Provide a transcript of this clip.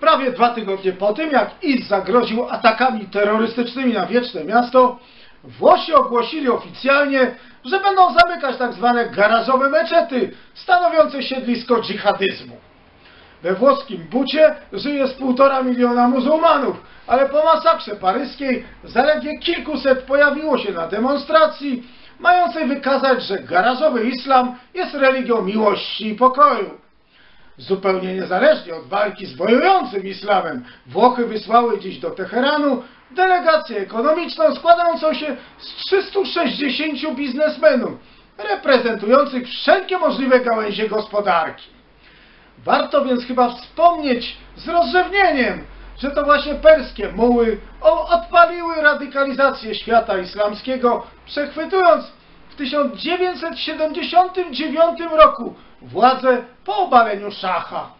Prawie dwa tygodnie po tym, jak IS zagroził atakami terrorystycznymi na Wieczne Miasto, Włosi ogłosili oficjalnie, że będą zamykać tak zwane garażowe meczety, stanowiące siedlisko dżihadyzmu. We włoskim Bucie żyje z półtora miliona muzułmanów, ale po masakrze paryskiej zaledwie kilkuset pojawiło się na demonstracji, mającej wykazać, że garażowy islam jest religią miłości i pokoju. Zupełnie niezależnie od walki z wojującym islamem, Włochy wysłały dziś do Teheranu delegację ekonomiczną składającą się z 360 biznesmenów, reprezentujących wszelkie możliwe gałęzie gospodarki. Warto więc chyba wspomnieć z rozrzewnieniem, że to właśnie perskie muły odpaliły radykalizację świata islamskiego, przechwytując w 1979 roku władzę po obaleniu szacha.